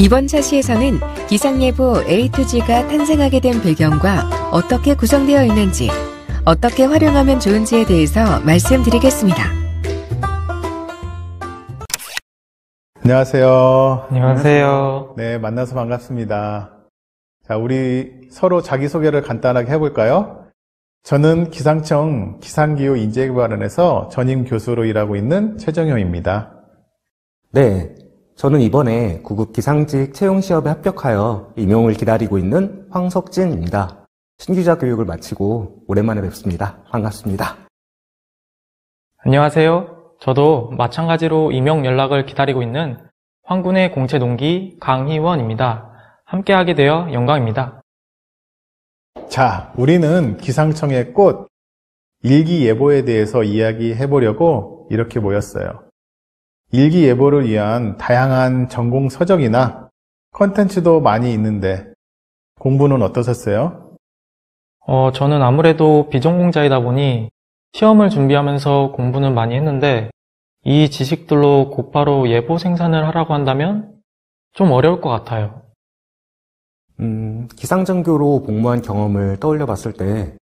이번 차시에서는 기상예보 A2G가 탄생하게 된 배경과 어떻게 구성되어 있는지, 어떻게 활용하면 좋은지에 대해서 말씀드리겠습니다. 안녕하세요. 안녕하세요. 네, 만나서 반갑습니다. 자, 우리 서로 자기소개를 간단하게 해볼까요? 저는 기상청 기상기후 인재개발원에서 전임 교수로 일하고 있는 최정효입니다. 네, 저는 이번에 구급 기상직 채용 시험에 합격하여 임용을 기다리고 있는 황석진입니다. 신규자 교육을 마치고 오랜만에 뵙습니다. 반갑습니다. 안녕하세요. 저도 마찬가지로 임용 연락을 기다리고 있는 황군의 공채 동기 강희원입니다. 함께하게 되어 영광입니다. 자, 우리는 기상청의 꽃, 일기예보에 대해서 이야기해 보려고 이렇게 모였어요. 일기예보를 위한 다양한 전공 서적이나 컨텐츠도 많이 있는데 공부는 어떠셨어요? 어, 저는 아무래도 비전공자이다 보니 시험을 준비하면서 공부는 많이 했는데 이 지식들로 곧바로 예보 생산을 하라고 한다면 좀 어려울 것 같아요. 음, 기상전교로 복무한 경험을 떠올려 봤을 때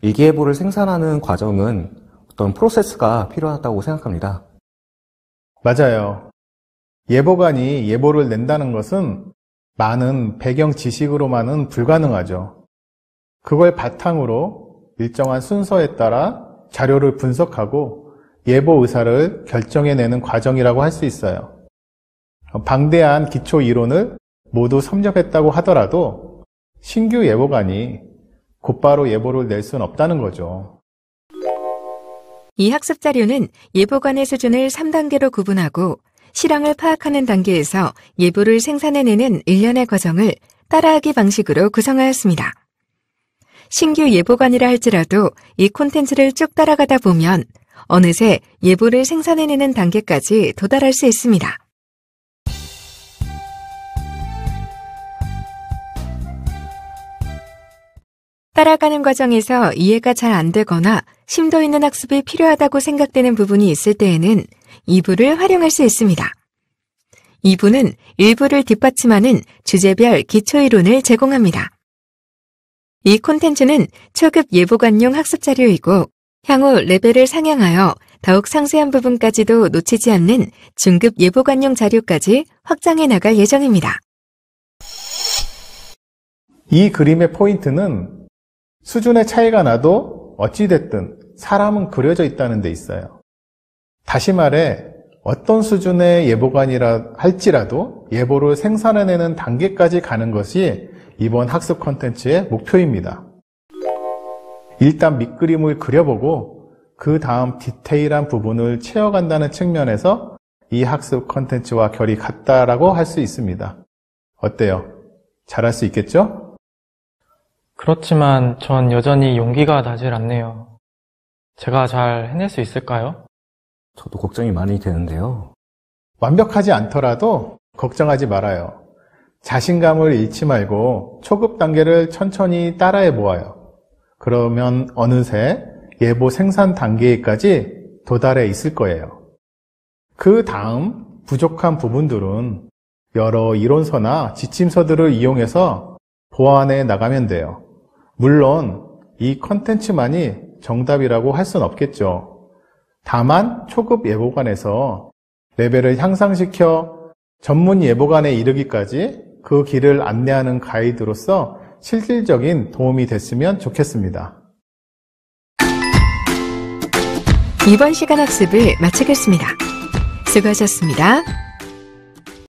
일기예보를 생산하는 과정은 어떤 프로세스가 필요하다고 생각합니다. 맞아요. 예보관이 예보를 낸다는 것은 많은 배경 지식으로만은 불가능하죠. 그걸 바탕으로 일정한 순서에 따라 자료를 분석하고 예보 의사를 결정해내는 과정이라고 할 수 있어요. 방대한 기초 이론을 모두 섭렵했다고 하더라도 신규 예보관이 곧바로 예보를 낼 수는 없다는 거죠. 이 학습 자료는 예보관의 수준을 3단계로 구분하고 실황을 파악하는 단계에서 예보를 생산해내는 일련의 과정을 따라하기 방식으로 구성하였습니다. 신규 예보관이라 할지라도 이 콘텐츠를 쭉 따라가다 보면 어느새 예보를 생산해내는 단계까지 도달할 수 있습니다. 따라가는 과정에서 이해가 잘 안 되거나 심도 있는 학습이 필요하다고 생각되는 부분이 있을 때에는 2부를 활용할 수 있습니다. 2부는 일부를 뒷받침하는 주제별 기초이론을 제공합니다. 이 콘텐츠는 초급 예보관용 학습 자료이고 향후 레벨을 상향하여 더욱 상세한 부분까지도 놓치지 않는 중급 예보관용 자료까지 확장해 나갈 예정입니다. 이 그림의 포인트는 수준의 차이가 나도 어찌됐든 사람은 그려져 있다는 데 있어요. 다시 말해, 어떤 수준의 예보관이라 할지라도 예보를 생산해내는 단계까지 가는 것이 이번 학습 컨텐츠의 목표입니다. 일단 밑그림을 그려보고 그 다음 디테일한 부분을 채워간다는 측면에서 이 학습 컨텐츠와 결이 같다라고 할 수 있습니다. 어때요? 잘할 수 있겠죠? 그렇지만 전 여전히 용기가 나질 않네요. 제가 잘 해낼 수 있을까요? 저도 걱정이 많이 되는데요. 완벽하지 않더라도 걱정하지 말아요. 자신감을 잃지 말고 초급 단계를 천천히 따라해 보아요. 그러면 어느새 예보 생산 단계까지 도달해 있을 거예요. 그 다음 부족한 부분들은 여러 이론서나 지침서들을 이용해서 보완해 나가면 돼요. 물론 이 컨텐츠만이 정답이라고 할 수는 없겠죠. 다만 초급 예보관에서 레벨을 향상시켜 전문 예보관에 이르기까지 그 길을 안내하는 가이드로서 실질적인 도움이 됐으면 좋겠습니다. 이번 시간 학습을 마치겠습니다. 수고하셨습니다.